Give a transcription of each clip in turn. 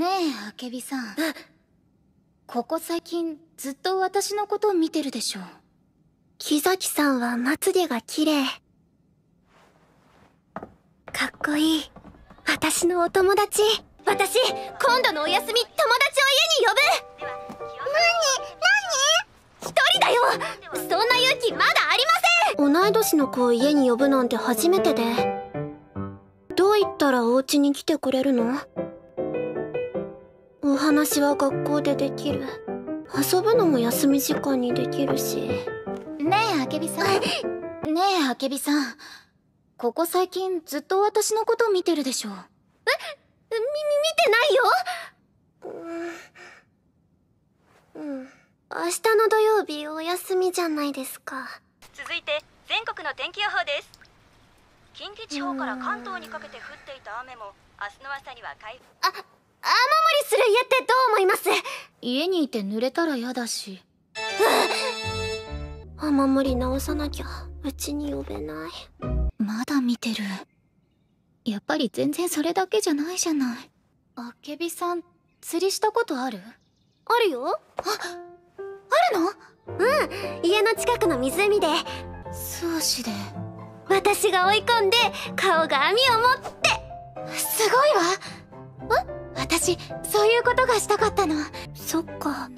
ねえあけびさん。ここ最近ずっと私のこと見てるでしょ木崎さんはまつげが綺麗。かっこいい。私のお友達。私今度のお休み友達を家に呼ぶ。何？何？一人だよ。そんな勇気まだありません。同い年の子を家に呼ぶなんて初めてで。どう言ったらお家に来てくれるの？お話は学校でできる。遊ぶのも休み時間にできるし。ねえあけびさん。ねえあけびさん。ここ最近ずっと私のこと見てるでしょ。え？み、見てないよ？うん。うん。明日の土曜日お休みじゃないですか。続いて全国の天気予報です。近畿地方から関東にかけて降っていた雨も明日の朝には回復。あ、雨漏りする家ってどう思います？家にいて濡れたら嫌だし。雨漏り直さなきゃ、うちに呼べない。まだ見てる。やっぱり全然それだけじゃないじゃない。あけびさん釣りしたことある？あるよ。あるの？うん、家の近くの湖で、素足で。私が追い込んで、顔が網を持って、すごいわ私そういうことがしたかったの。そっか。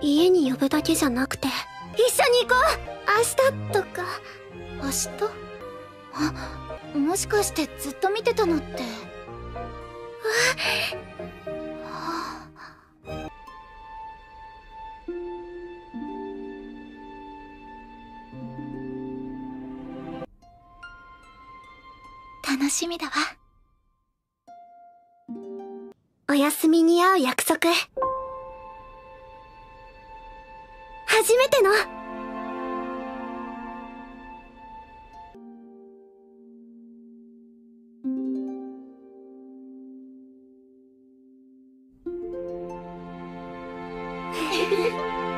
家に呼ぶだけじゃなくて、一緒に行こう。明日とか。明日？あもしかしてずっと見てたのって。はあ楽しみだわお休みに会う約束。初めての、